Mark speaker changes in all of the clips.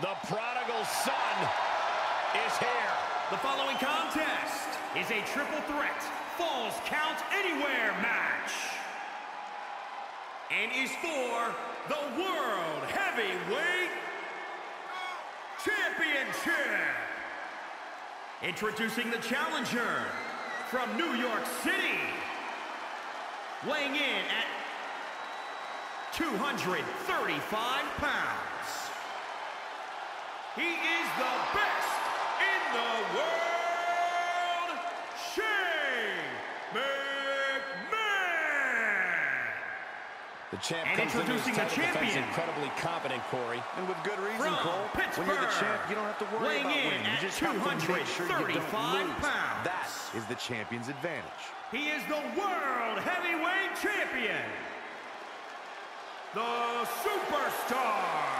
Speaker 1: The prodigal son is here.
Speaker 2: The following contest is a triple threat Falls Count Anywhere match. And is for the World Heavyweight Championship. Introducing the challenger from New York City. Weighing in at 235 pounds. He is the best in the world, Shane McMahon.
Speaker 1: The champ
Speaker 2: And
Speaker 1: comes into his
Speaker 2: introducing the
Speaker 1: title defense
Speaker 2: champion.
Speaker 1: incredibly competent, Corey.
Speaker 3: And with good reason,
Speaker 2: From
Speaker 3: Cole. When you're the champ, you don't have to worry
Speaker 2: weighing
Speaker 3: about
Speaker 2: in
Speaker 3: winning. You just have to make sure you don't
Speaker 2: 235
Speaker 3: lose.
Speaker 2: pounds.
Speaker 3: That is the champion's advantage.
Speaker 2: He is the World Heavyweight Champion. The Superstar.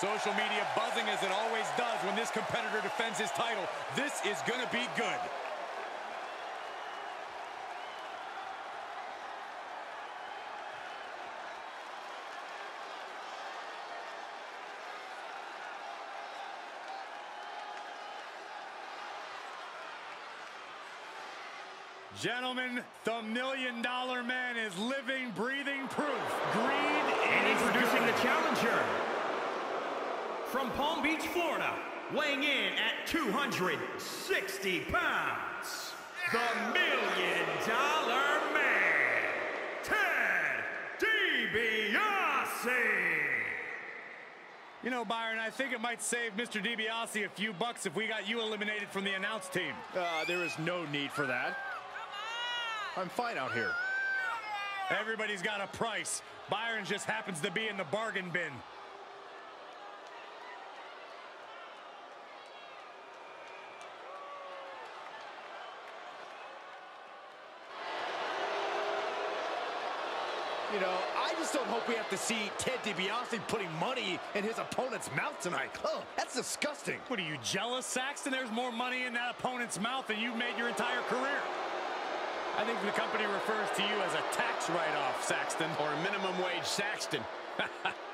Speaker 4: Social media buzzing as it always does when this competitor defends his title. This is going to be good. Gentlemen, the Million Dollar Man is living, breathing proof. Greed
Speaker 2: And introducing the challenger. From Palm Beach, Florida, weighing in at 260 pounds. The Million Dollar Man, Ted DiBiase.
Speaker 4: You know, Byron, I think it might save Mr. DiBiase a few bucks if we got you eliminated from the announce team.
Speaker 5: Uh, there is no need for that. I'm fine out here.
Speaker 4: Everybody's got a price. Byron just happens to be in the bargain bin.
Speaker 5: You know, I just don't hope we have to see Ted DiBiase putting money in his opponent's mouth tonight. Oh, that's disgusting.
Speaker 4: What are you, jealous, Saxton? There's more money in that opponent's mouth than you've made your entire career. I think the company refers to you as a tax write-off, Saxton.
Speaker 1: Or a minimum wage Saxton.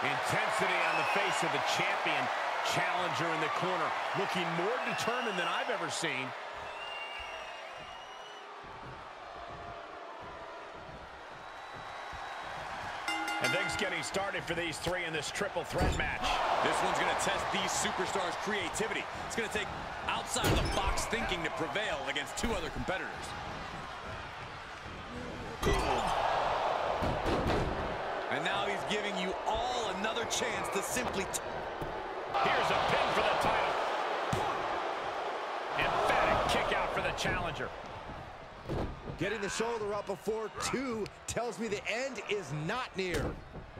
Speaker 1: Intensity on the face of the champion. Challenger in the corner, looking more determined than I've ever seen. And things getting started for these three in this triple threat match.
Speaker 4: This one's going to test these superstars' creativity. It's going to take outside-the-box thinking to prevail against two other competitors. Chance to simply...
Speaker 1: Here's a pin for the title. Emphatic kick out for the challenger.
Speaker 6: Getting the shoulder up before two tells me the end is not near.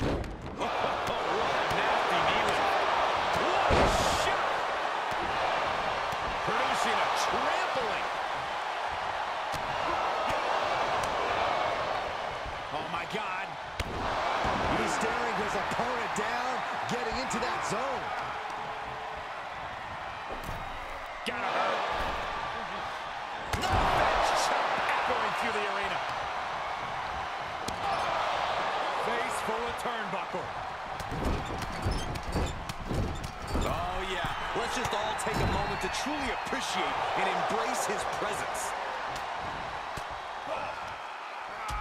Speaker 1: Oh, what a nasty knee lift. What a shot! Producing a trampling. Oh, my God.
Speaker 6: He's staring his opponent down, getting into that zone.
Speaker 4: Full of turnbuckle.
Speaker 3: Oh, yeah. Let's just all take a moment to truly appreciate and embrace his presence.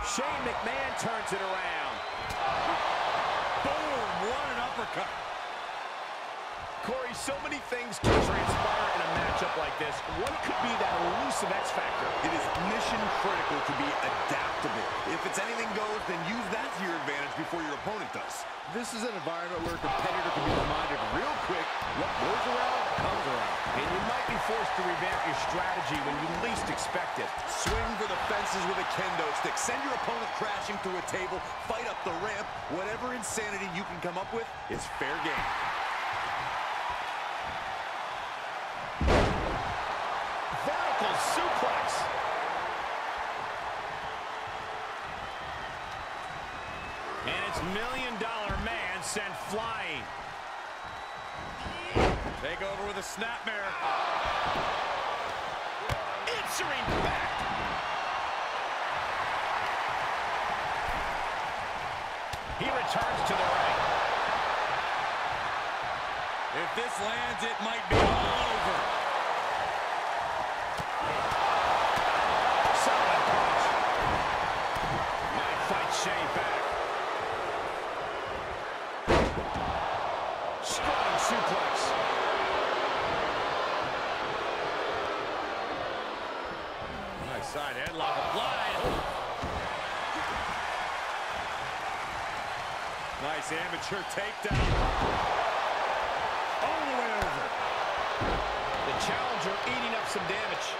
Speaker 5: Shane McMahon turns it around.
Speaker 4: Boom, what an uppercut.
Speaker 1: Corey, so many things can transpire in a matchup like this. What could be that elusive X factor?
Speaker 3: It is mission critical to be adaptable. If it's anything goes, then use that to your advantage before your opponent does.
Speaker 5: This is an environment where a competitor can be reminded real quick what goes around comes around.
Speaker 1: And you might be forced to revamp your strategy when you least expect it.
Speaker 3: Swing for the fences with a kendo stick. Send your opponent crashing through a table. Fight up the ramp. Whatever insanity you can come up with is fair game.
Speaker 1: And it's Million Dollar Man sent flying.
Speaker 4: Take over with a snapmare.
Speaker 1: Answering back. He returns to the ring.
Speaker 4: If this lands, it might be all over.
Speaker 1: Solid punch. Might fight Shane back. Strong suplex.
Speaker 4: Nice side headlock applied. Nice amateur takedown. All the way over.
Speaker 1: The challenger eating up some damage.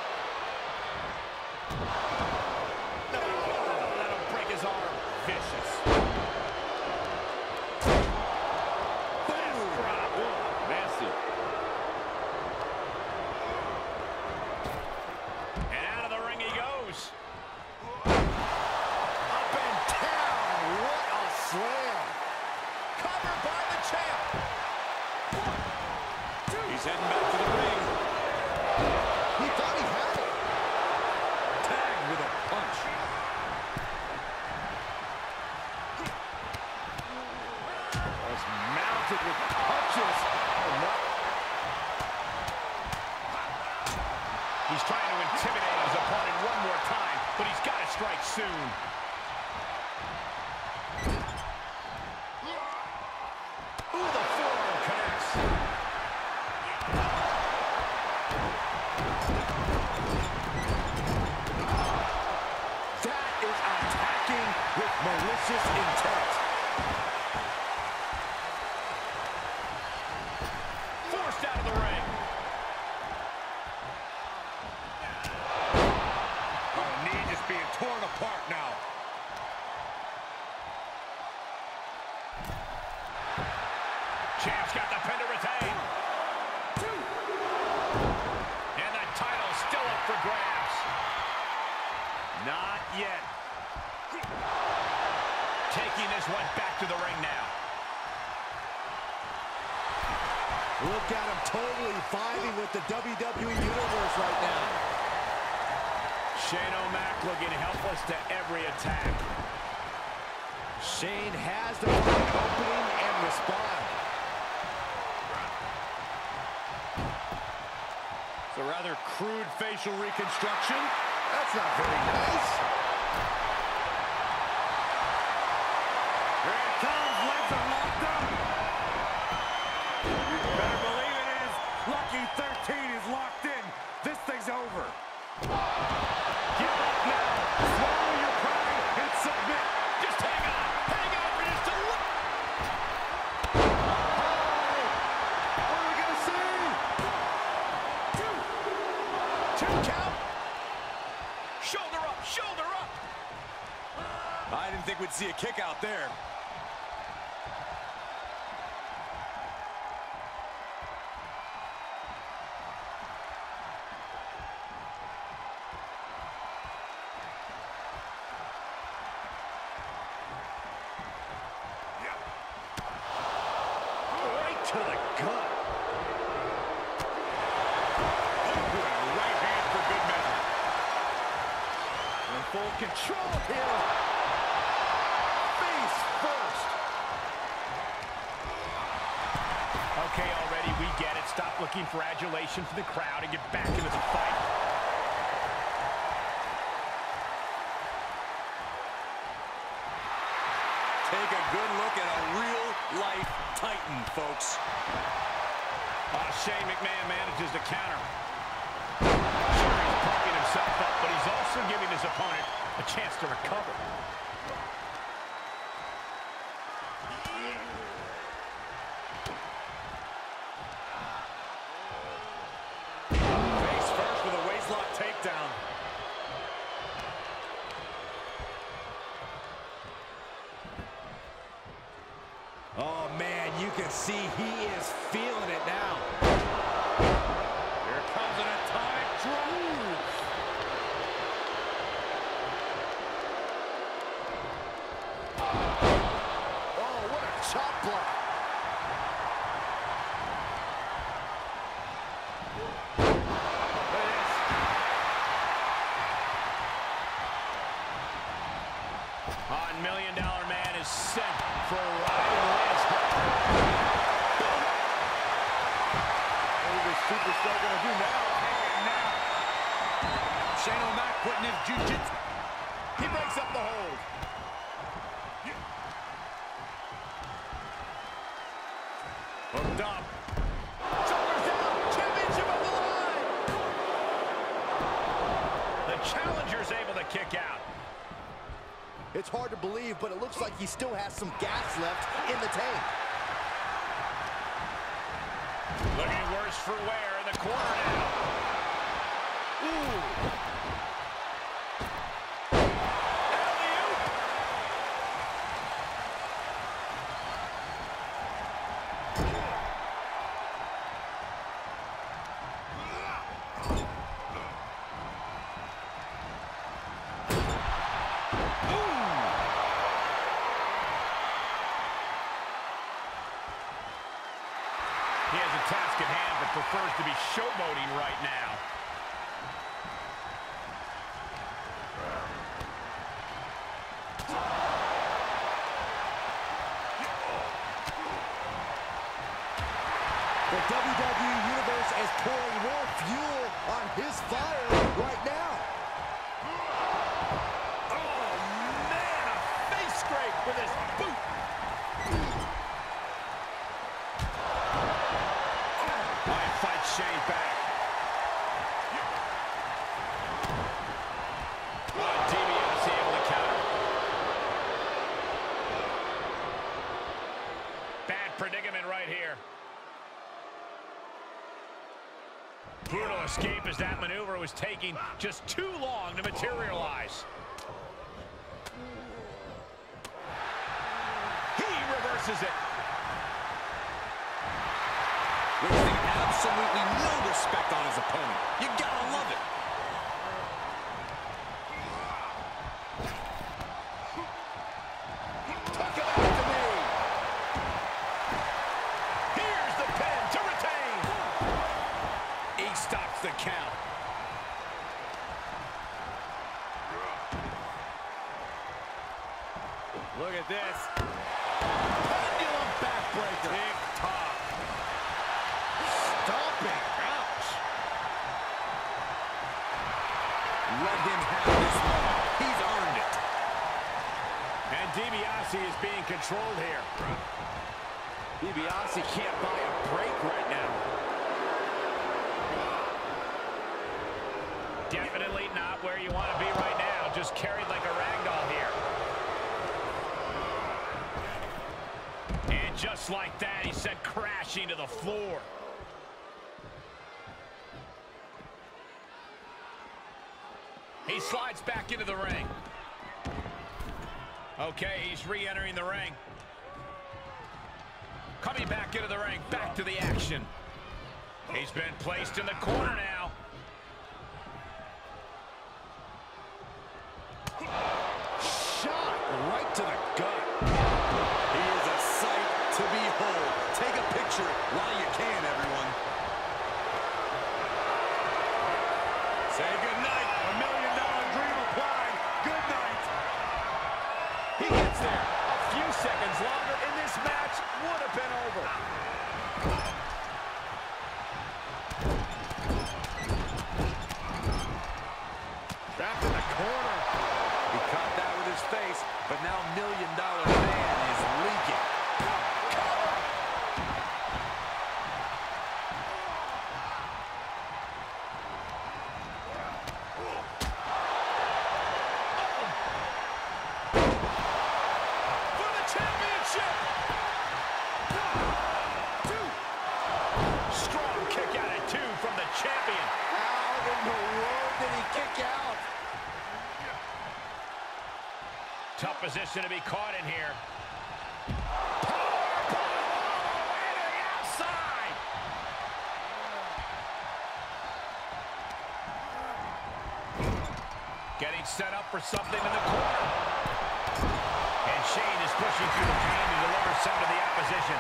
Speaker 1: One more time, but he's got to strike soon. Champ's got the pin to retain. And the title still up for grabs. Not yet. Taking this one back to the ring now.
Speaker 5: Look at him totally vibing with the WWE Universe right now.
Speaker 1: Shane O'Mac looking helpless to every attack.
Speaker 5: Shane has to find an opening and respond.
Speaker 4: It's a rather crude facial reconstruction.
Speaker 5: That's not very nice.
Speaker 1: Two count. Shoulder up. Shoulder up.
Speaker 3: I didn't think we'd see a kick out there.
Speaker 4: Control here. Face first.
Speaker 1: Okay, already, we get it. Stop looking for adulation from the crowd and get back into the fight.
Speaker 3: take a good look at a real-life Titan, folks.
Speaker 1: Oh, Shane McMahon manages to counter. Sure, he's pumping himself up, but he's also giving his opponent a chance to recover.
Speaker 3: First with a waistlock takedown.
Speaker 6: Oh, man, you can see he is feeling it now.
Speaker 3: Here comes an atomic drop.
Speaker 5: Oh, what a chop block.
Speaker 1: On Million Dollar Man is set for a ride in Lance
Speaker 4: What is this superstar going to do now? Hang it now.
Speaker 3: Shane O'Mac putting his jiu-jitsu. He breaks up the hold. Hooked up. Shoulders down. Championship on the line.
Speaker 1: The challenger's able to kick out.
Speaker 5: It's hard to believe, but it looks like he still has some gas left in the tank.
Speaker 1: Looking worse for wear in the corner now. Ooh. Showboating right now.
Speaker 6: The WWE Universe is pouring more fuel on his fire right now.
Speaker 1: Oh, man, a face scrape with his boot. Bryan fights Shane back. Oh, DiBiase able to counter. Bad predicament right here. Brutal escape as that maneuver was taking just too long to materialize. He reverses it.
Speaker 3: Wasting absolutely no respect on his opponent. You gotta love it.
Speaker 1: Tuck it out to me. Here's the pin to retain. He stops the count.
Speaker 4: Look at this.
Speaker 1: Pendulum backbreaker.
Speaker 4: Tick-tock.
Speaker 5: Stomping. Ouch.
Speaker 3: Let him have this one. He's earned it.
Speaker 1: And DiBiase is being controlled here.
Speaker 5: DiBiase can't buy a break right now.
Speaker 1: Definitely not where you want to be right now. Just carried like a rag doll here. And just like that, he sent crashing to the floor. He slides back into the ring. Okay, he's re-entering the ring. Coming back into the ring, back to the action. He's been placed in the corner now.
Speaker 5: Shot right to the gut.
Speaker 3: He is a sight to behold. Take a picture while you can, everyone.
Speaker 4: Say goodnight. A million dollar dream applied. Good night.
Speaker 1: He gets there. A few seconds longer, and this match would have been over.
Speaker 5: did he kick out?
Speaker 1: Tough position to be caught in here. Getting set up for something in the corner. And Shane is pushing through the pain to deliver some to the opposition.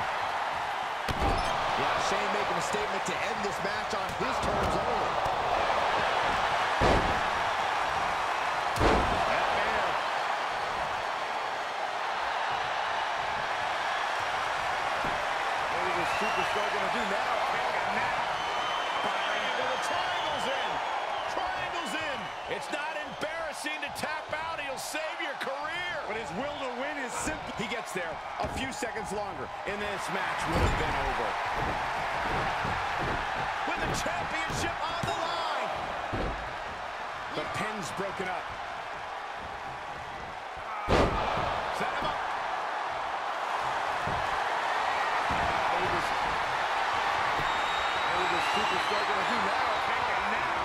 Speaker 5: Yeah, Shane making a statement to end this match on his terms only.
Speaker 4: What is this superstar going to do now?
Speaker 1: Triangle, the triangle's in. Triangle's in. It's not embarrassing to tap out. He'll save your career.
Speaker 4: But his will to win is simple. He gets there a few seconds longer, and this match would have been over.
Speaker 1: With the championship on the line.
Speaker 4: The pin's broken up.
Speaker 1: Set him up.
Speaker 4: What is this, what is this superstar going to do now?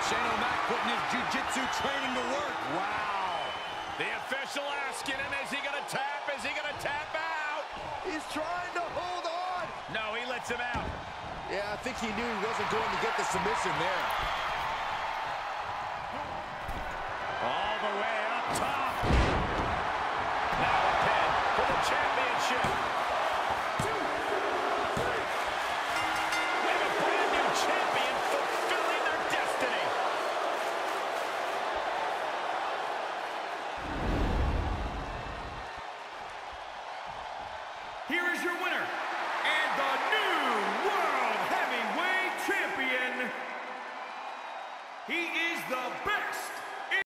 Speaker 3: Shane O'Mac putting his jiu-jitsu training to work.
Speaker 1: Wow. The official asking him, is he going to tap? Is he going to tap out?
Speaker 5: He's trying to hold on.
Speaker 1: No, he lets him out.
Speaker 5: Yeah, I think he knew he wasn't going to get there.
Speaker 1: All the way up top. Now a pin for the championship.